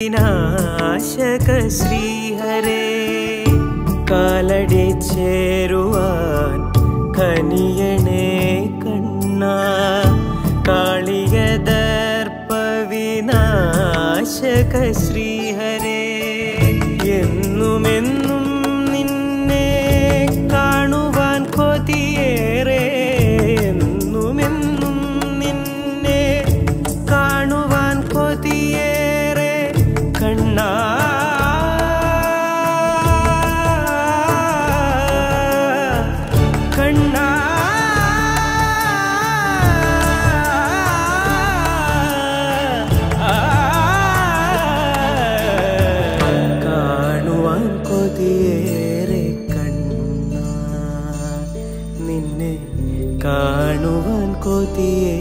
വിനാശക ശ്രീഹരേ കാലടി ചേരുവാൻ കനിയണേ കണ്ണ. കാളിയദർപ്പ വിനാശക ശ്രീഹരേ എന്നുമെന്നും കൊതിയേറെ കണ്ണ. നിന്നെ കാണുവാൻ കൊതിയേ